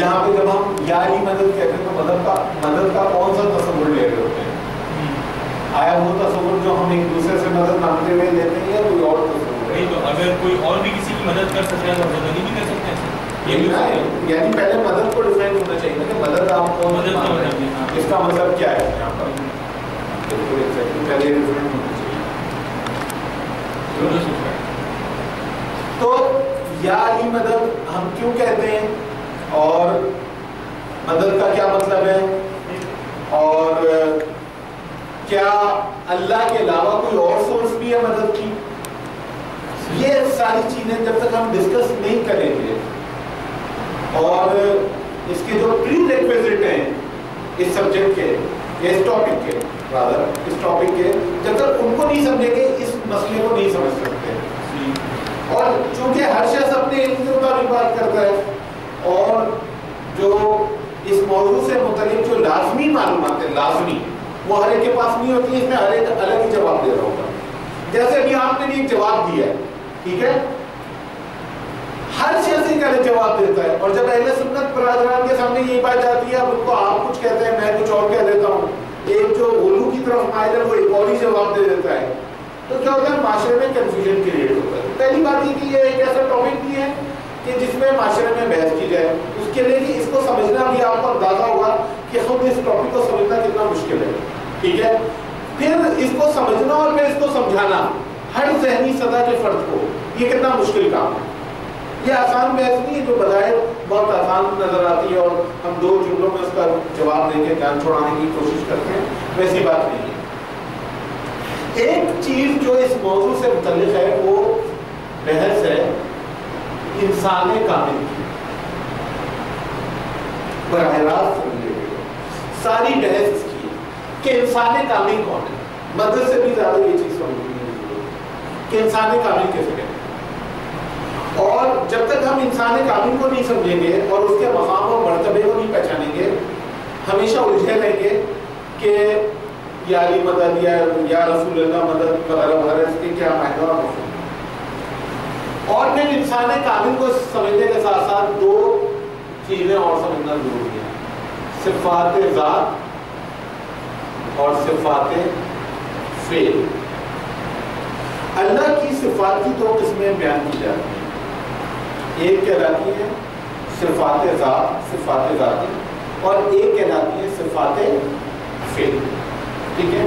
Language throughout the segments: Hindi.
यहाँ पे जब हम यारी मदद कहते हैं तो मदद का मदद का कौन सा तस्वुर ले रहे होते हैं? आया वो तस्वुर जो हम एक दूसरे से मदद मांगते हुए लेते हैं या कोई और तस्वुर नहीं तो अगर कोई और भी किसी की मदद कर सकता है तो हम मदद नहीं कर सकते हैं। ये भी ना, यानी पहले मदद को डिफाइन होना चाहिए कि मदद आप कौन मदद का मांग रहे मतलब हैं। इसका मतलब क्या है यहाँ पर? बिल्कुल पहले डिफाइन होना चाहिए। तो मदद हम क्यों कहते हैं? और मदद का क्या मतलब है? और क्या अल्लाह के अलावा कोई और सोर्स भी है मदद की? ये सारी चीज़ें जब तक हम डिस्कस नहीं करेंगे, और इसके जो प्री रिक्वेजिट हैं, इस सब्जेक्ट के, इस टॉपिक के रादर इस टॉपिक के, जब तक उनको नहीं समझेंगे, इस मसले को नहीं समझ सकते। और चूँकि हर शख्स अपने इल्म के मुताबिक बात करता है और जो इस मौजू से मुतलिक जो लाजमी मालूम है, लाजमी, वो हर एक के पास नहीं होती, इसमें हर एक अलग ही जवाब दे रहा होगा जैसे अभी आपने भी एक जवाब दिया है, ठीक है? हर एक अलग जवाब देता है, और जब अहले सुन्नत बरादरान के सामने ये बात जाती है उनको आप कुछ कहते हैं, मैं कुछ और कह देता हूँ। एक जो ओलू की तरफ़ माइल है वो एक और ही जवाब दे देता है। तो क्या होता है, माशरे में कंफ्यूजन क्रिएट होता है। पहली बात ये कि ये एक ऐसा टॉपिक नहीं है कि जिसमें माशरे में बहस की जाए, उसके लिए कि इसको समझना भी आपको अंदाज़ा होगा कि खुद इस टॉपिक को समझना कितना मुश्किल है। ठीक है? फिर इसको समझना और फिर इसको समझाना, हर जहनी सदा के फर्द को, ये कितना मुश्किल काम है। ये आसान बहस नहीं है जो बजाय बहुत आसान नज़र आती है और हम दो जुमलों में उसका जवाब देके जान छोड़ाने की कोशिश करते हैं, वैसी बात नहीं है। एक चीज़ जो इस मौजू से मुतलिक है, वो बहस है इंसान कामिल की बरह सारी बहस इसकी कि इंसान कामिल कौन है? मदद से भी ज़्यादा ये चीज़ समझनी कि इंसान कामिल कैसे कहते और जब तक हम इंसान कामिल को नहीं समझेंगे और उसके मकाम और मरतबे को नहीं पहचानेंगे, हमेशा उलझे रहेंगे कि या अली मदद, या या रसूल मदद वगैरह वगैरह इसके क्या मायने और और फिर इंसान कामिल को समझने के साथ साथ दो चीज़ें और समझना ज़रूरी है। सिफात ज़ात और सिफात फेल। अल्लाह की सिफात की दो किस्में बयान की जाती हैं। एक कहलाती है सिफात ज़ात, सिफात ज़ाती, और एक कहलाती है सिफात फेल। ठीक है?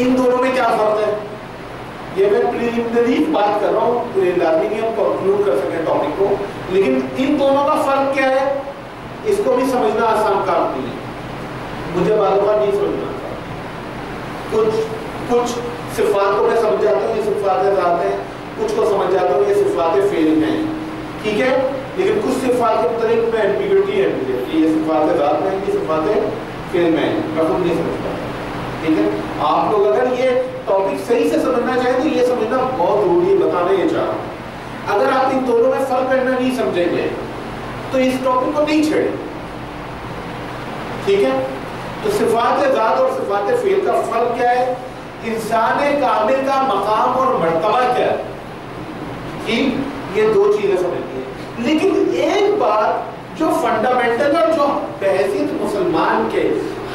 इन दोनों में क्या फ़र्क है? ये मैं प्रिलिमिनरी बात कर रहा हूँ हम कंक्लूड कर सकें टॉपिक को। लेकिन इन दोनों का फ़र्क क्या है? इसको भी समझना आसान काम नहीं है। मुझे बार बार नहीं समझना कुछ कुछ सिफात को मैं समझ जाता हूँ, ये सिफात जाते हैं। कुछ को समझ जाता हूँ, ये सिफात फेल हैं। ठीक है? लेकिन कुछ सिफात के मुतलिक में एम्बिग्यूटी है मुझे कि ये सिफात जात में ये सिफात फेल में है। मैं खुद नहीं समझ पाता। ठीक है? आप लोग अगर ये टॉपिक सही से समझना चाहें तो ये समझना बहुत ज़रूरी है, बताना ये चाह अगर आप इन दोनों में फ़र्क करना नहीं समझेंगे तो इस टॉपिक को नहीं छेड़े। ठीक है? तो सिफात ज़ात और सिफात फेल का फ़र्क क्या है? इंसान कामिल का मकाम और मरतबा क्या है? ठीक ये दो चीज़ें समझनी है। लेकिन एक बात जो फंडामेंटल और जो बहसीत मुसलमान के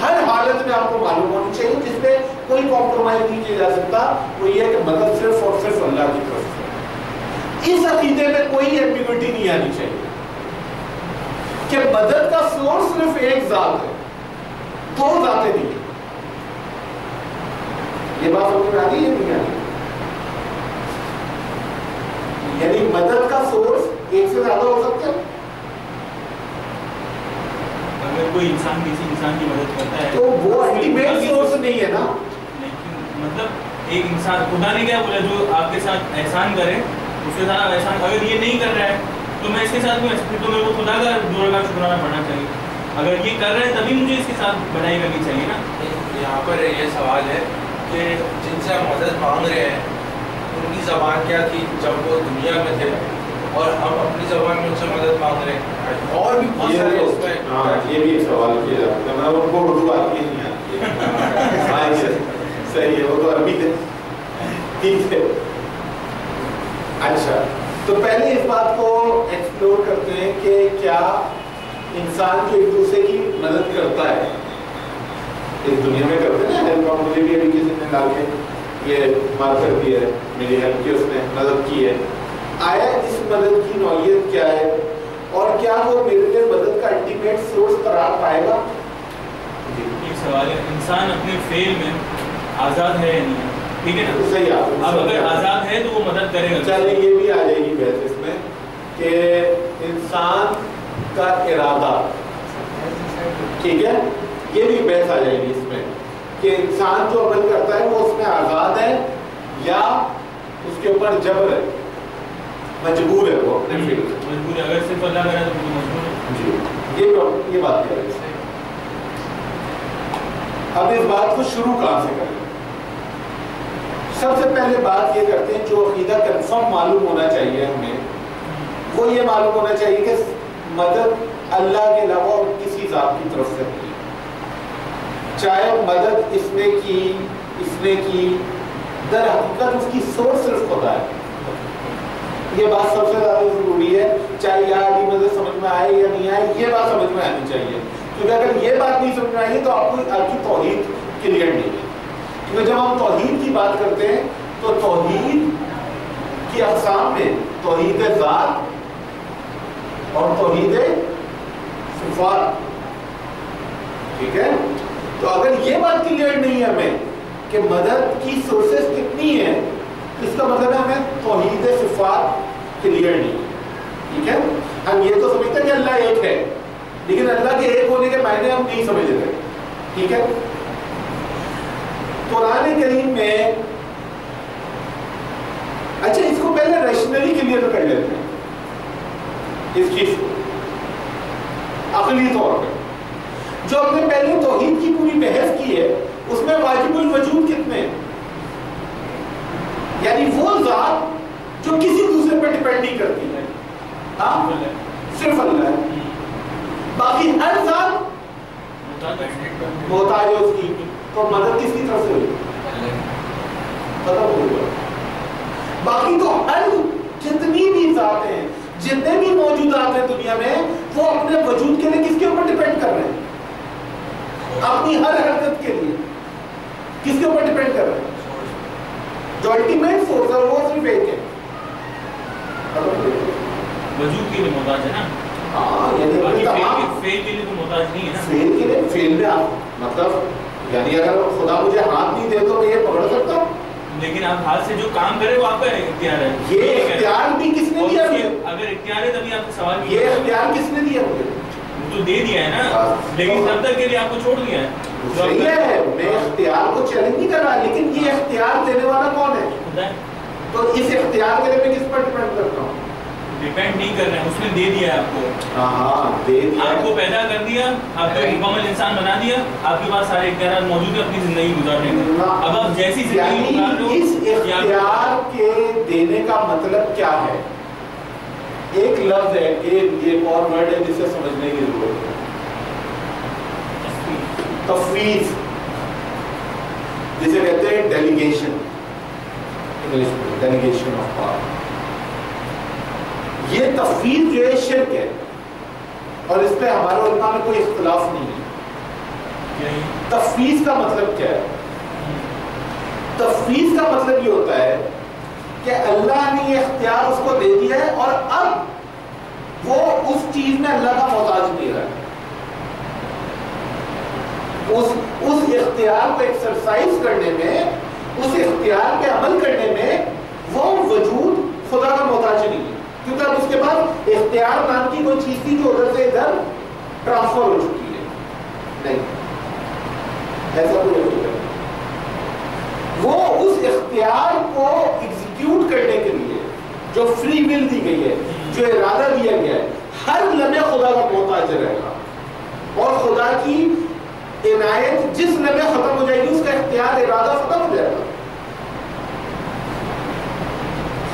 हर हालत में आपको मालूम होनी चाहिए, जिसमें कोई कॉम्प्रोमाइज नहीं किया जा सकता। वो ये कि मदद सिर्फ़ और सिर्फ़ अल्लाह की तरफ़ से। इस अकीदे में कोई एम्बिग्यूटी नहीं आनी चाहिए। कि मदद का सोर्स सिर्फ़ एक जात है। दो जाते नहीं है। ये बात समझ में आ रही है नहीं आ रही यानी मदद का सोर्स एक से ज़्यादा हो सकता है। अगर कोई इंसान किसी इंसान की मदद करता है तो वो अल्टीमेट सोर्स नहीं है ना। मतलब एक इंसान खुदा ने क्या बोला जो आपके साथ एहसान करे उसके साथ आप एहसान अगर ये नहीं कर रहा है तो मैं इसके साथ भी फिर तो मेरे को खुदा का दो रकात शुक्राना पढ़ना चाहिए। अगर ये कर रहा है तभी मुझे इसके साथ बढ़ाई करनी चाहिए ना। यहाँ पर ये सवाल है कि जिनसे हम मदद मांग रहे हैं उनकी ज़बान क्या थी जब वो दुनिया में थे? और हम अपनी ज़बान में उनसे मदद मांग रहे हैं। और भी बहुत सारे उसमें हाँ ये भी सवाल किया जाता है। मतलब उनको उर्दू आती नहीं आती सही है वो तो अरबी थे ठीक है अच्छा तो पहले इस बात को एक्सप्लोर करते हैं कि क्या इंसान जो एक दूसरे की मदद करता है इस दुनिया में करते हैं ना हेल्प मुझे भी अभी किसी ने ला के ये मार्कर दी है मेरी हेल्प की उसने मदद की है आया इस मदद की नौयत क्या है और क्या वो मेरे लिए मदद का अल्टीमेट सोर्स करार पाएगा एक सवाल है इंसान अपने फेल में आज़ाद है या नहीं ठीक है ना? सही आप अब अगर आज़ाद है तो वो मदद करेगा। चलिए ये भी आ जाएगी बहस इसमें कि इंसान का इरादा। ठीक है? ये भी बहस आ जाएगी इसमें कि इंसान जो अमल करता है वो उसमें आज़ाद है या उसके ऊपर जबर है। मजबूर है वो अपने फ़ील्ड मजबूर है। अगर सिर्फ़ अल्लाह करे तो मजबूर है। जी ये ये बात कर रहे हैं। अब इस बात को शुरू कहाँ से करें? सबसे पहले बात ये करते हैं, जो अकीदा कंफर्म मालूम होना चाहिए हमें, वो ये मालूम होना चाहिए कि मदद अल्लाह के अलावा और किसी जात की तरफ़ से नहीं। चाहे मदद इसने की इसने की, दर हकीकत उसकी सोच सिर्फ़ खुदा है। ये बात सबसे ज़्यादा ज़रूरी है, चाहे यह आदि मदद समझ में आए या नहीं आए, ये बात समझ में आनी चाहिए। क्योंकि अगर ये बात नहीं समझ में आई तो आपको आपकी तोहीद क्लियर नहीं क्योंकि जब हम तोहीद की बात करते हैं तो तोहीद की अकसाम में तोहीद ज़ात और तोहीद सिफात ठीक है? तो अगर ये बात क्लियर नहीं है हमें कि मदद की सोर्सेस कितनी है तो इसका मतलब है हमें तोहीद सिफात क्लियर नहीं ठीक है? हम ये तो समझते हैं कि अल्लाह एक है, लेकिन अल्लाह के एक होने के मायने हम नहीं समझ रहे। ठीक है? कुरान करीम में अच्छा इसको पहले रैशनली क्लियर कर लेते हैं। इस चीज़ को। अकली तौर पर जो हमने पहले तोहीद की पूरी बहस की है उसमें वाजिबुल वजूद कितने हैं? यानी वो जात जो किसी दूसरे पर डिपेंड नहीं करती है। हाँ? सिर्फ़ अल्लाह बाकी हर जात मोहताज है उसकी। तो मदद किसकी तरफ़ से हुई? खत्म हो गया। बाकी तो हर जितनी भी जातें हैं जितने भी मौजूदात हैं दुनिया में वो अपने वजूद के लिए किसके ऊपर डिपेंड कर रहे हैं? अपनी हर हरकत के लिए। किसके ऊपर डिपेंड कर रहे हैं? जो अल्टीमेट सोर्स है वो सिर्फ़ एक है। वजूद के लिए मोहताज है ना? हाँ यानी फेल के फेल के लिए तो मोहताज नहीं है ना? फेल के लिए फेल में आप मतलब यानी अगर खुदा मुझे हाथ नहीं दे तो मैं ये पकड़ सकता हूँ? लेकिन आप हाथ से जो काम करे वो आपका इख्तियार है। ये इख्तियार भी किसने दिया मुझे? अगर इख्तियार है तभी आपको सवाल ये इख्तियार किसने दिया मुझे? तो दे दिया है ना। लेकिन तब तक के लिए आपको छोड़ दिया है। सही है मैं इख्तियार को चैलेंज नहीं कर रहा लेकिन ये इख्तियार देने वाला कौन है? है। तो इस इख्तियार के लिए मैं किस पर डिपेंड करता हूँ? डिपेंड नहीं कर रहे हैं उसने दे दिया है आपको। हाँ हाँ दे दिया आपको पैदा कर दिया आपको मुकम्मल इंसान बना दिया आपके पास सारे इख्तियार मौजूद है अपनी ज़िंदगी गुजारने का अब आप जैसी ज़िंदगी इस इख्तियार के देने का मतलब क्या है? एक लफ्ज है एक एक और वर्ड है जिसे समझने की ज़रूरत है। तफवीज। जिसे कहते हैं डेलीगेशन इंग्लिश में डेलीगेशन ऑफ़ पावर ये तफवीज जो है शिरक है। और इस पे हमारे उलमा में कोई इख्तलाफ नहीं है। तफवीज का मतलब क्या है? तफवीज का मतलब ये होता है कि अल्लाह ने ये इख्तियार उसको दे दिया है और अब वो उस चीज़ में अल्लाह का मोहताज नहीं रहा उस उस इख्तियार को एक्सरसाइज करने में उस इख्तियार पे अमल करने में वो वजूद खुदा का मोहताज नहीं है। क्योंकि अब उसके बाद इख्तियार नाम की कोई चीज़ थी जो उधर से इधर ट्रांसफ़र हो चुकी है। नहीं। ऐसा कोई नहीं वो उस इख्तियार को एग्जीक्यूट करने के लिए जो फ्री विल दी गई है, जो इरादा दिया गया है, हर लम्हे खुदा का मोहताज रहेगा। और खुदा की इनायत जिस लम्हे खत्म हो जाएगी, उसका इख्तियार, इरादा खत्म हो जाएगा।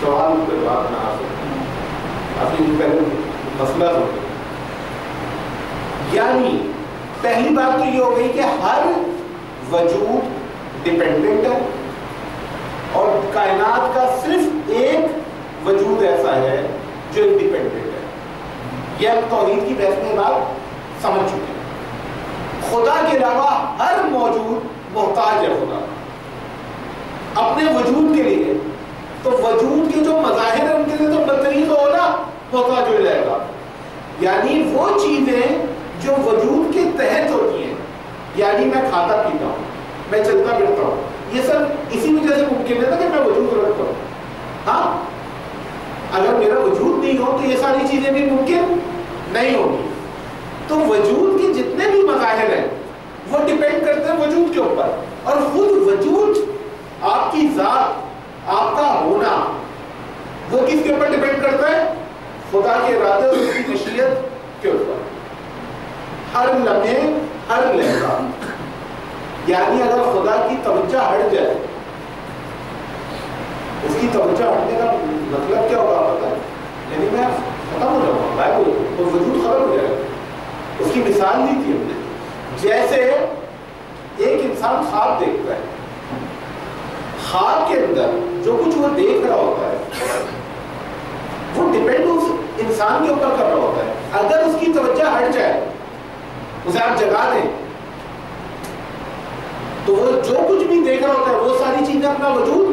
सवाल पे बात ना सकती मसला हो यानी, पहली बात तो ये हो गई कि हर वजूद डिपेंडेंट है और कायनात का सिर्फ़ एक वजूद ऐसा है जो इंडिपेंडेंट है। यह तोहीद की बहस में बात समझ चुके हैं। खुदा के अलावा हर मौजूद मोहताज है खुदा। अपने वजूद के लिए तो वजूद के जो मजाहिर है, उनके लिए तो बदतरीन तो होना मोहताज हो जाएगा। यानी वो चीज़ें जो वजूद के तहत होती हैं, यानी मैं खाता पीता हूँ, मैं चलता फिरता हूँ, ये सब इसी वजह से मुमकिन है ना कि मैं वजूद रखता हूँ। हाँ? अगर मेरा वजूद नहीं हो तो ये सारी चीज़ें भी मुमकिन नहीं होगी। तो वजूद के जितने भी मजाहिर हैं, वो डिपेंड करते हैं वजूद के ऊपर। और खुद वजूद आपकी जात आपका होना, वो किसके ऊपर डिपेंड करता है? खुदा के इरादे और उसकी मशीयत के ऊपर। हर लम्हे, हर लहजा। यानी अगर खुदा की तवज्जो हट जाए, उसकी तवज्जो हटने का मतलब क्या होगा पता है यानी मैं खत्म हो जाऊँगा गायब हो तो वजूद खत्म हो जाएगा। उसकी मिसाल दी थी हमने। जैसे एक इंसान ख्वाब देखता है ख्वाब के अंदर जो कुछ वो देख रहा होता है, वो डिपेंड उस इंसान के ऊपर कर रहा होता है। अगर उसकी तवज्जा हट जाए, उसे आप जगा दें तो वो जो कुछ भी देख रहा होता है, वो सारी चीज़ें अपना वजूद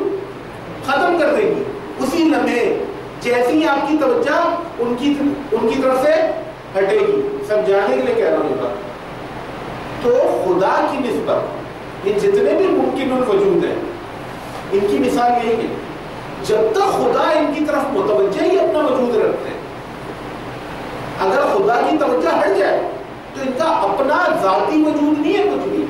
खत्म कर देंगी। उसी लम्हे जैसे आपकी तवज्जा उनकी उनकी तरफ़ से हटेगी। समझाने के लिए कह रहा हूँ बात। तो खुदा की निस्बत ये जितने भी मुमकिन वजूद हैं इनकी मिसाल यही है। जब तक खुदा इनकी तरफ़ मुतवजह ही अपना वजूद रखते हैं, अगर खुदा की तवज्जो हट जाए तो इनका अपना जाती वजूद नहीं है कुछ भी।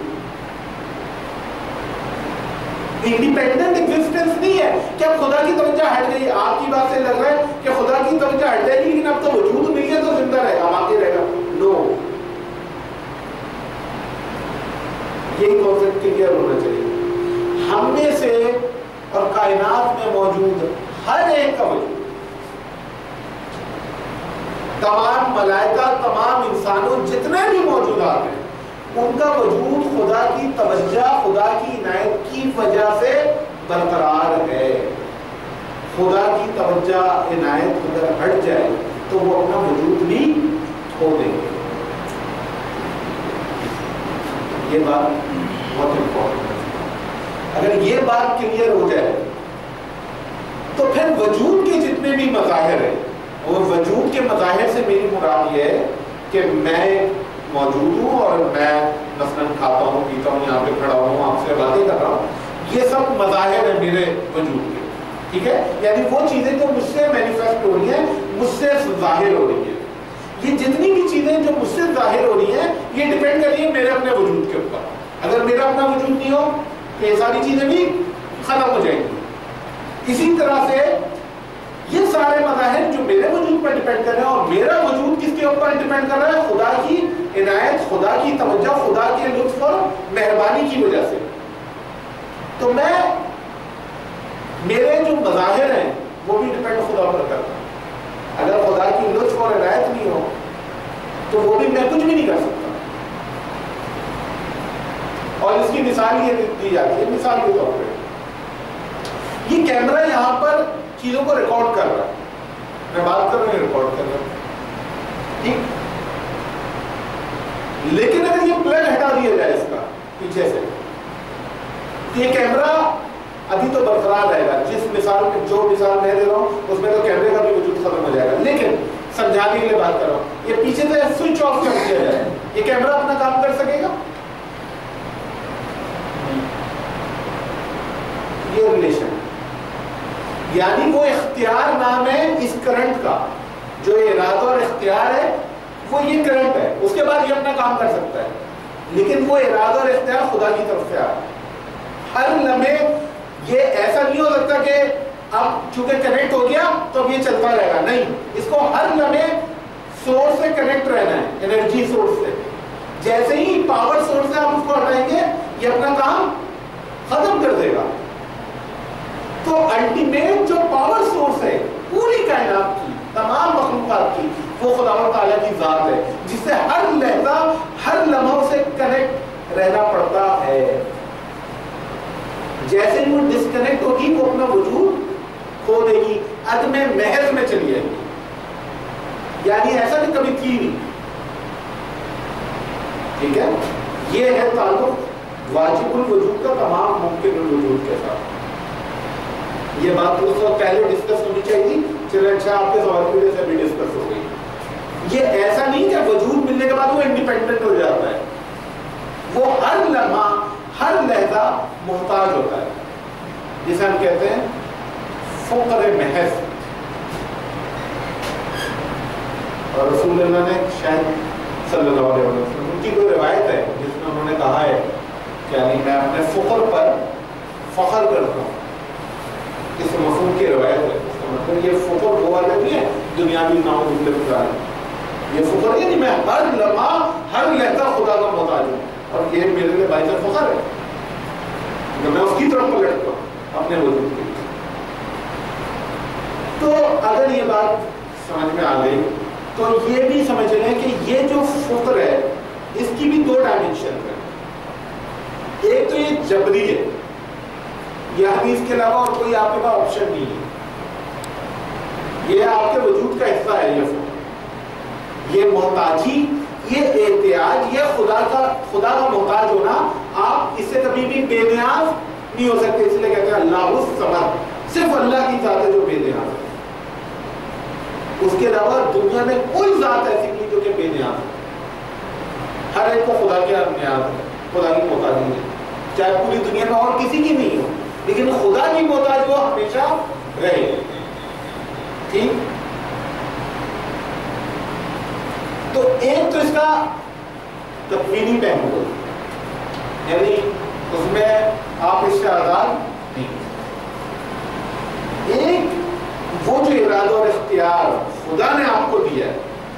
इंडिपेंडेंट एग्जिस्टेंस नहीं है कि खुदा की तवज्जो हट गई, आपकी बात से लग रहा है कि खुदा की तवज्जो हट जाएगी, लेकिन अब तो वजूद नहीं है तो ज़िंदा रहेगा बाकी रहेगा। नो यही कॉन्सेप्ट क्लियर होना चाहिए। हम में से और कायनात में मौजूद हर एक का वजूद। तमाम मलाइका, तमाम इंसानों जितने भी मौजूदात हैं उनका वजूद खुदा की तवज्जा, खुदा की इनायत की वजह से बरकरार है। खुदा की तवज्जा, इनायत अगर हट जाए तो वो अपना वजूद भी खो देंगे। ये बात बहुत इंपॉर्टेंट अगर ये बात क्लियर हो जाए तो फिर वजूद के जितने भी मजाहिर है वो वजूद के मजाहिर से मेरी मुराद ये है कि मैं मौजूद हूँ और मैं मसलन खाता हूँ, पीता हूँ, यहाँ पे खड़ा हूँ, आपसे बातें कर रहा हूँ। ये सब मजाहिर है मेरे वजूद के, ठीक है? यानी वो चीज़ें जो मुझसे मैनिफेस्ट हो रही हैं, मुझसे ज़ाहिर हो रही है। ये जितनी भी चीज़ें जो मुझसे ज़ाहिर हो रही हैं, ये डिपेंड कर रही है मेरे अपने वजूद के ऊपर। अगर मेरा अपना वजूद नहीं हो ये सारी चीज़ें भी खत्म हो जाएँगी। इसी तरह से ये सारे मजाहिर जो मेरे वजूद पर डिपेंड कर रहे हैं और मेरा वजूद किसके ऊपर डिपेंड कर रहा है? खुदा की इनायत खुदा की तवज्जो, खुदा के लुत्फ और मेहरबानी की वजह से। तो मैं, मेरे जो मजाहिर हैं, वो भी डिपेंड खुदा पर करता है। अगर खुदा की लुत्फ और इनायत नहीं हो तो वो भी मैं कुछ भी नहीं कर सकता। और इसकी मिसाल ये दी जाती है, मिसाल के तौर पर ये कैमरा यहाँ पर चीज़ों को रिकॉर्ड कर रहा है। मैं बात कर रहा हूँ रिकॉर्ड कर रहा ठीक? लेकिन अगर ये प्लग हटा दिया जाए इसका, पीछे से तो ये कैमरा अभी तो बरकरार रहेगा। जिस मिसाल में जो मिसाल मैं दे रहा हूँ, उसमें तो कैमरे का भी वजूद खत्म हो जाएगा। लेकिन समझाने के लिए बात कर रहा हूँ, ये पीछे से स्विच ऑफ़ कर दिया जाए, ये कैमरा अपना काम कर सकेगा ये रिलेशन यानी वो इख्तियार नाम है इस करंट का। जो इरादा और इख्तियार है, वो ये करंट है। उसके बाद ये अपना काम कर सकता है। लेकिन वो इरादा और इख्तियार खुदा की तरफ़ से आ हर लम्हे ये ऐसा नहीं हो सकता कि अब चूँकि कनेक्ट हो गया तो अब ये चलता रहेगा। नहीं, इसको हर लम्हे सोर्स से कनेक्ट रहना है एनर्जी सोर्स से। जैसे ही पावर सोर्स से आप उसको हटाएँगे, ये अपना काम खत्म कर देगा। तो अल्टीमेट जो पावर सोर्स है, पूरी कायनात की, तमाम मखलूक की, वो खुदा की जात है जिससे हर लहजा, हर लम्हा से कनेक्ट रहना पड़ता है। जैसे वो डिस्कनेक्ट होगी, वो अपना वजूद खो देगी अदम महज में चली जाएगी। यानी ऐसा भी कभी थी नहीं। ठीक है? ये है ताल्लुक वाजिबुल वजूद का तमाम मुमकिन वजूद के साथ। ये बात तो वक्त पहले डिस्कस होनी चाहिए चलो अच्छा आपके सवाल की वजह से अभी डिस्कस हो गई। ये ऐसा नहीं कि वजूद मिलने के बाद वो इंडिपेंडेंट हो जाता है। वो हर लम्हा, हर लहजा मोहताज होता है। जिसे हम कहते हैं फकर महज। और रसूल अल्लाह ने शायद सल्लल्लाहु अलैहि वसल्लम उनकी कोई रिवायत है, जिसमें उन्होंने कहा है कि मैं अपने फकर पर फखर करता हूँ। की रिवायत है। मतलब ये फकर वो वाले नहीं है, दुनियावी नाम ये फकर है कि मैं हर लम्हा, हर लहजा खुदा का मोहताज हूँ। और ये मेरे लिए भाई साहब फखर है। तो मैं उसकी तरफ़ पलटता हूँ, अपने वजूद के तो अगर ये बात समझ में आ गई तो ये भी समझ लें कि ये जो फुक्र है, इसकी भी दो डायमेंशन है। एक तो ये जबरी है। ये हदीस के अलावा और कोई आपके पास ऑप्शन नहीं है। ये आपके वजूद का हिस्सा है ये ये मोहताजी, ये एहतियाज ये खुदा का खुदा का मोहताज होना, आप इससे कभी भी बेनियाज नहीं हो सकते, इसलिए कहते हैं अल्लाह समर सिर्फ़ अल्लाह की जात है जो बेनियाज है। उसके अलावा दुनिया में कोई जात ऐसी नहीं जो कि बेनियाज है। हर एक को खुदा के न्याज है, खुदा की मोहताजी है। चाहे पूरी दुनिया में और किसी की नहीं हो। लेकिन खुदा की मोहताज वो हमेशा रहे। ठीक? तो एक तो इसका तकवीनी पहलू यानी उसमें आप इससे आज़ाद नहीं एक, वो जो इरादा और इख्तियार खुदा ने आपको दिया है,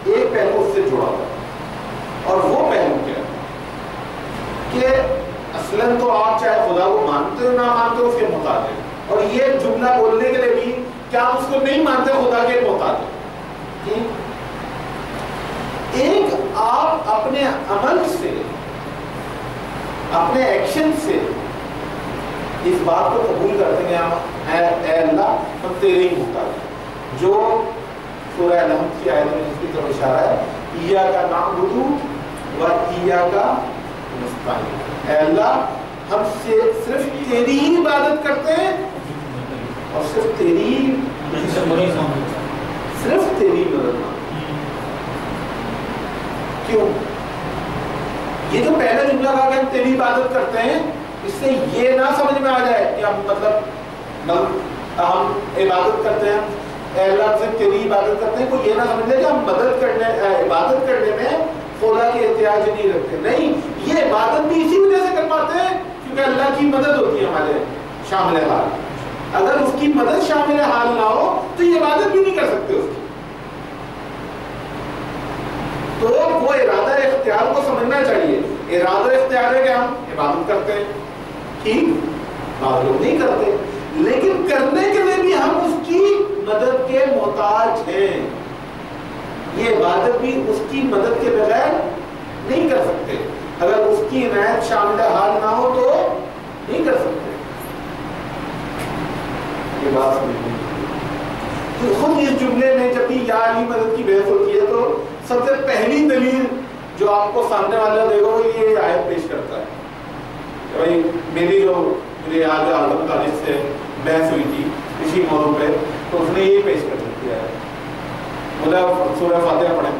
एक पहलू उससे जुड़ा हुआ और वो पहलू क्या है? कि असलन तो आप चाहे खुदा को मानते हो, ना मानते हो, उसके मुताबिक। और ये जुमला बोलने के लिए भी क्या आप उसको नहीं मानते, खुदा के मुताबिक? एक आप अपने अमल से, अपने एक्शन से इस बात को कबूल करते हैं हम तेरे ही मुताबिक। जो सूरह अलहम की आयत में जिसकी तरफ़ इशारा है ईया का नाम बुदू व ईया का अल्लाह, हम सिर्फ़ तेरी ही इबादत करते हैं और सिर्फ़ तेरी सिर्फ़ तेरी मदद क्यों? ये जो पहला जुमला कहा कि हम तेरी इबादत करते हैं, इससे ये ना समझ में आ जाए कि हम मतलब हम इबादत करते हैं अल्लाह से तेरी इबादत करते हैं, कोई ये ना समझ ले कि हम मदद करने इबादत करने में खुदा के एहतियाज नहीं रखते। नहीं ये इबादत भी इसी वजह से कर पाते हैं क्योंकि अल्लाह की मदद होती है हमारे शामिल हाल। अगर उसकी मदद शामिल हाल ना हो तो ये इबादत भी नहीं कर सकते उसकी। तो वो इरादा इख्तियार को समझना चाहिए। इरादा इख्तियार है कि हम इबादत करते हैं। ठीक मालूम नहीं करते। लेकिन करने के लिए भी हम उसकी मदद के मोहताज हैं। ये इबादत भी उसकी मदद के बगैर नहीं कर सकते। अगर उसकी इनायत शामिल हाल ना हो तो नहीं कर सकते। ये बात समझ तो खुद इस जुमले में जब भी या अली मदद की बहस होती है तो सबसे पहली दलील जो आपको सामने वाला देगा वो ये आयत पेश करता है। भाई, मेरी जो मेरे आज आदम तालिब से बहस हुई थी, इसी मौजू पे तो उसने ये पेश कर दिया है। बोला सूर्य फातिहा पढ़े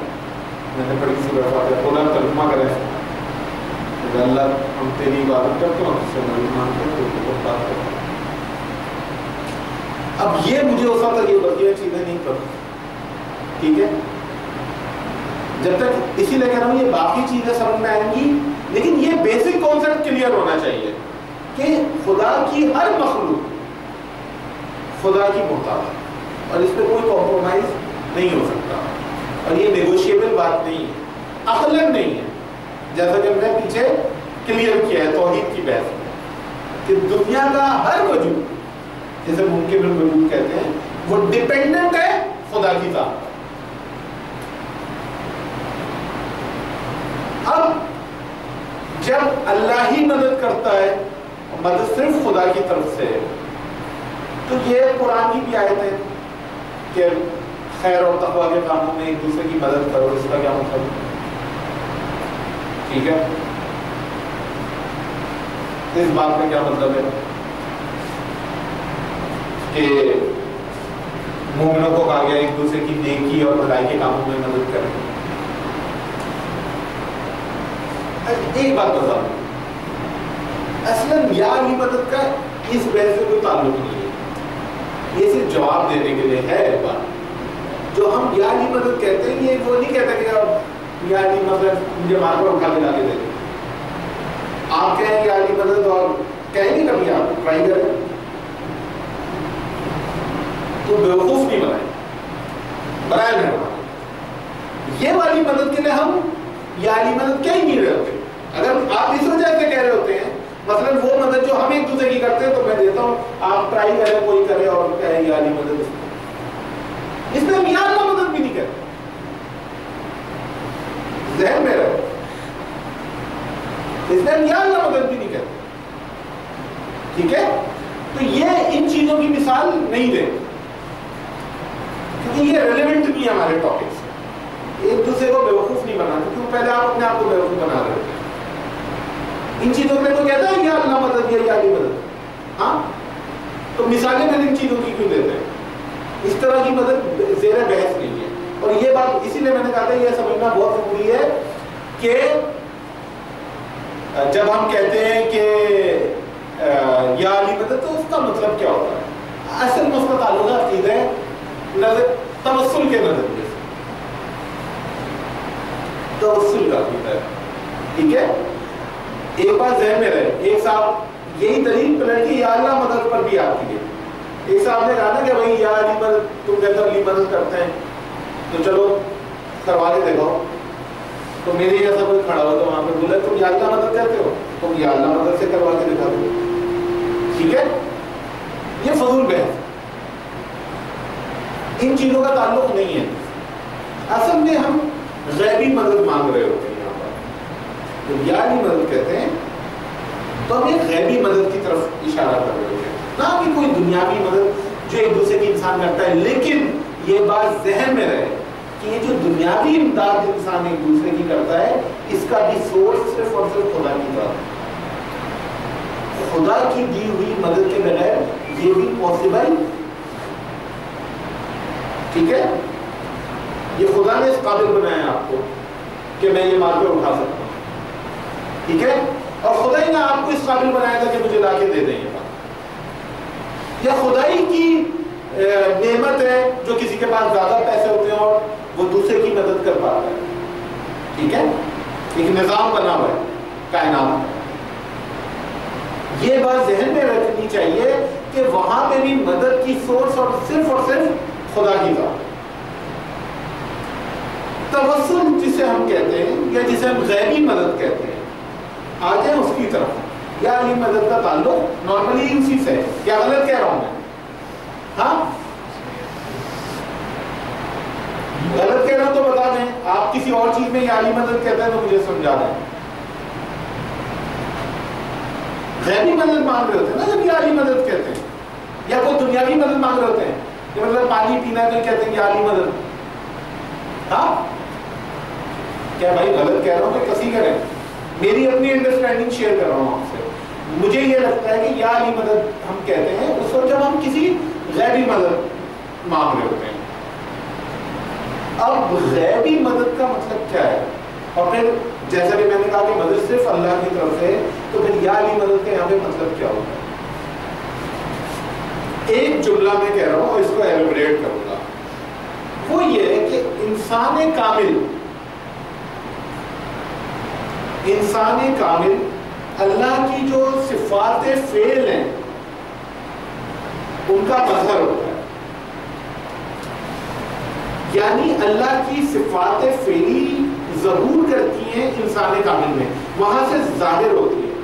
मैंने पढ़ी सूर्य फातिहा बोला तर्जुमा करें अल्लाह हम तेरी इबादत करते हैं उससे नहीं मानते तो बात करते अब ये मुझे उस वक्त ये बकिया चीज़ें नहीं पता ठीक है जब तक इसीलिए कह रहा हूँ ये बाकी चीज़ें समझ में आएँगी, लेकिन ये बेसिक कॉन्सेप्ट क्लियर होना चाहिए कि खुदा की हर मखलूक, खुदा की मोहताज है और इस पर कोई कॉम्प्रोमाइज नहीं हो सकता। और ये नेगोशिएबल बात नहीं है, अकलन नहीं है। जैसा कि हमने पीछे क्लियर किया है, तोहीद की बहस कि दुनिया का हर वजूद जिसे मुमकिन वजूद कहते हैं, वो डिपेंडेंट है खुदा की जात। अब जब अल्लाह ही मदद करता है, मदद सिर्फ़ खुदा की तरफ़ से है तो ये कुरान की भी आयत है कि खैर और तकवा के कामों में एक दूसरे की मदद करो, इसका क्या मतलब? ठीक है? तो इस बात का क्या मतलब है? कि मोमिनों को कहा गया एक दूसरे की नेकी और भलाई के कामों में मदद करें। एक बात बताओ। असलन या वाली मदद का इस बहस से कोई ताल्लुक नहीं है। ये सिर्फ़ जवाब देने के लिए है एक बात। जो हम या वाली मदद कहते हैं, ये वो नहीं कहते कि अब या वाली मदद, मुझे मार पर उठा के ला के दे दे। आप कहें या वाली मदद और कहेंगे कभी आप, ट्राई करें। तो बेवकूफ़ नहीं बनाए बनाए। मेहरबानी ये वाली मदद के लिए हम, ये वाली मदद कह ही नहीं रहे होते। अगर आप इस वजह से कह रहे होते हैं मतलब वो मदद जो हम एक दूसरे की करते हैं तो मैं देता हूँ, आप ट्राई करें, कोई करे और कहे ये वाली मदद। इसमें हम ना मदद भी नहीं करते जहन में रहे। यार ना मदद भी नहीं करते ठीक है? तो ये इन चीज़ों की मिसाल नहीं देते क्योंकि ये रेलेवेंट नहीं है हमारे टॉपिक से एक दूसरे को बेवकूफ़ नहीं बनाते, क्योंकि पहले आप अपने आप को बेवकूफ़ बना रहे होते इन चीज़ों में तो कहता है या अल्लाह मदद या अली मदद? हाँ? तो मिसालें मैंने इन चीज़ों की क्यों देते हैं? इस तरह की मदद जेर बहस नहीं है। और ये बात इसीलिए मैंने कहा था यह समझना बहुत ज़रूरी है कि जब हम कहते हैं कि या अली मदद तो उसका मतलब क्या होता है? असल में उसका ताल्लुक अकीदा नज़र, तवस्सुल के नज़रिए से तवस्सुल का अकीदा है। ठीक है? एक बात जहन में रहे, एक साहब यही दलील पलट की या अल्लाह मदद पर भी आती है। एक साहब ने कहा ना कि भाई, या अली मदद तुम कहते अली मदद करते हैं तो चलो करवा के देखो तो मेरे जैसा कोई खड़ा हो तो वहाँ पे बोले, तुम या अल्लाह मदद कहते हो? तुम या अल्लाह मदद से करवा के दिखा दो। ठीक है? ये फजूल बहस इन चीज़ों का ताल्लुक नहीं है। असल में हम गैबी मदद मांग रहे होते हैं यहाँ पर। तो यानी मदद कहते हैं तो हम एक गैबी मदद की तरफ़ इशारा कर रहे होते हैं। ना कि कोई दुनियावी मदद जो एक दूसरे की इंसान करता है, लेकिन ये बात जहन में रहे। ये जो दुनियावी इमदाद इंसान एक दूसरे की करता है, इसका भी सोर्स सिर्फ़ और सिर्फ़ खुदा की तरफ़ खुदा की दी हुई मदद के बगैर ये भी पॉसिबल ठीक है? ये खुदा ने इस काबिल बनाया आपको कि मैं ये मार उठा सकता हूँ। ठीक है? और खुदा ही ने आपको इस काबिल बनाया था कि मुझे लाके दे दें ये बात। या खुदाई की नेमत है जो किसी के पास ज़्यादा पैसे होते हैं और वो दूसरे की मदद कर पाता है। ठीक है? एक निज़ाम बना हुआ है, कायनात ये बात जहन में रखनी चाहिए कि वहाँ पे भी मदद की सोर्स और सिर्फ़ और सिर्फ़ खुदा की बात तवसुल जिसे हम कहते हैं, या जिसे हम गैबी मदद कहते हैं आ जाए उसकी तरफ़। या ये मदद का ताल्लुक नॉर्मली उसी से क्या गलत कह रहा हूँ मैं। हाँ? गलत कह रहा तो बता दें, आप किसी और चीज़ में याली मदद कहते हैं तो मुझे समझा दें। गैबी मदद मांग रहे होते हैं ना, जब याली मदद कहते हैं। या कोई दुनियावी मदद मांग रहे होते हैं, कि मतलब पानी पीना तो कहते हैं याली मदद। हाँ? क्या भाई गलत कह रहा हूँ कसी करें मेरी अपनी अंडरस्टैंडिंग शेयर कर रहा हूँ आपसे। मुझे ये लगता है कि या अली मदद हम कहते हैं, उस वक्त जब हम किसी गैरी मदद मांग रहे होते हैं। अब गैबी मदद का मतलब क्या है? और फिर जैसा कि मैंने कहा कि मदद सिर्फ़ अल्लाह की तरफ़ से तो फिर या अली मदद का यहाँ पे मतलब क्या होता है? एक जुमला में कह रहा हूँ और इसको एलिब्रेट करूँगा। वो ये है कि इंसान कामिल इंसान कामिल, अल्लाह की जो सिफात, फेल हैं, उनका मजहर होता है। यानी अल्लाह की सिफात फेली ज़रूर करती हैं इंसान कामिल में। वहाँ से ज़ाहिर होती है।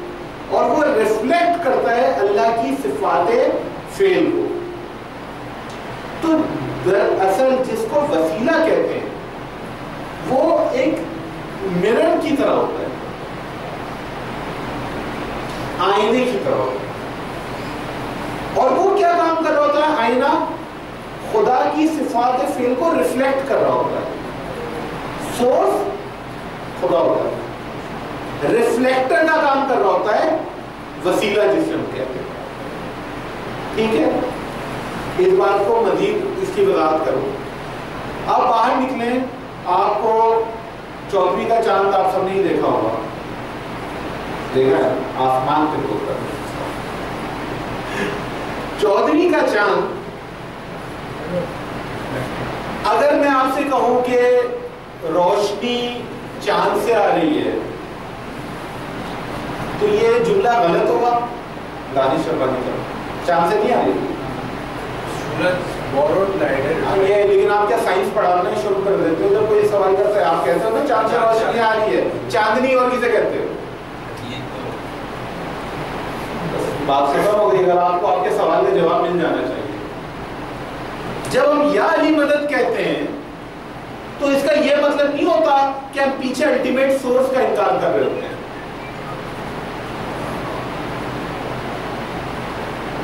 और वो रिफ्लेक्ट करता है अल्लाह की सिफात फेल को। तो दरअसल जिसको वसीला कहते हैं, वो एक मिरर की तरह होता है। आईने की तरह होता है। और वो क्या काम कर रहा होता है? आईना खुदा की सिफात फेल को रिफ्लेक्ट कर रहा होता है। सोर्स खुदा होता है। रिफ्लेक्टर का काम कर रहा होता है, वसीला जिसे हम कहते हैं। ठीक है? इस बात को मजीद इसकी वजाहत करो। आप बाहर निकले, आपको चौधरी का चाँद आप सबने ही देखा होगा। देखा आसमान पे चौधरी का चाँद अगर मैं आपसे कहूँ कि रोशनी चाँद से आ रही है तो ये जुमला गलत होगा? दानिश शर्मानी का चाँद से नहीं आ रही? है ये लेकिन आप क्या साइंस पढ़ाना शुरू कर देते हो? जब कोई सवाल करता है आप कहते हो ना चाँद से रोशनी आ रही है। चांदनी और किसे कहते हो? तो बात खत्म हो गई। अगर आपको आपके सवाल का जवाब मिल जाना चाहिए। जब हम या अली मदद कहते हैं तो इसका यह मतलब नहीं होता कि हम पीछे अल्टीमेट सोर्स का इनकार कर रहे होते हैं।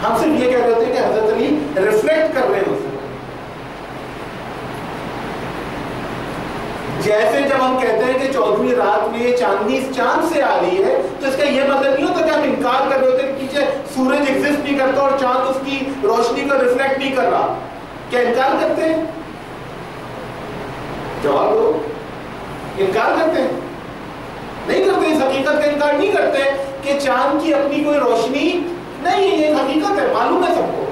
हम सिर्फ़ ये कह रहे होते हैं कि हज़रत अली रिफ्लेक्ट कर रहे हैं। उससे जैसे जब हम कहते हैं कि चौदहवीं रात में चांदनी चाँद से आ रही है तो इसका यह मतलब नहीं होता कि हम इनकार कर रहे होते कि पीछे सूरज एग्जिस्ट नहीं करता और चाँद उसकी रोशनी को रिफ्लेक्ट नहीं कर रहा। क्या इनकार करते हैं? जवाब दो। इनकार करते हैं? नहीं करते इस हकीकत का इनकार नहीं करते कि चाँद की अपनी कोई रोशनी नहीं है, ये हकीकत है, मालूम है सबको।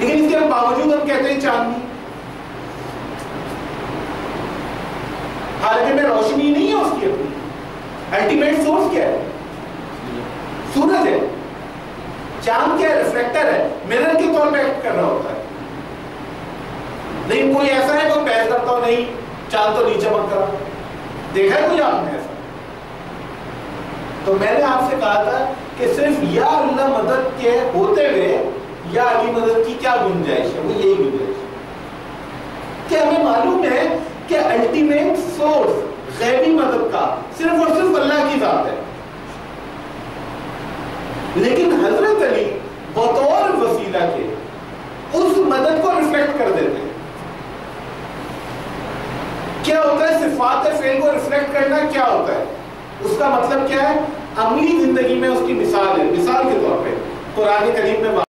लेकिन इसके बावजूद हम कहते हैं चांदनी हालाँकि में रोशनी नहीं है उसकी अपनी। अल्टीमेट सोर्स क्या है? सूरज है। चाँद क्या है? रिफ्लेक्टर है। मिरर के तौर पर एक्ट कर रहा होता है। लेकिन कोई ऐसा है, कोई बहस करता हो, नहीं चाँद तो नहीं चमक रहा देखा है कोई आपने ऐसा? तो मैंने आपसे कहा था कि सिर्फ़ या अल्लाह मदद के होते हुए, या अली मदद की क्या गुंजाइश है? वो यही गुंजाइश है। कि हमें मालूम है कि अल्टीमेट सोर्स गैबी मदद का, सिर्फ़ और सिर्फ़ अल्लाह की जात है। लेकिन हज़रत अली बतौर वसीला के उस मदद को रिफ्लेक्ट कर देते हैं। क्या होता है? सिफात फेल को रिफ्लेक्ट करना क्या होता है? उसका मतलब क्या है? अमली ज़िंदगी में उसकी मिसाल है। मिसाल के तौर पर कुरान करीब में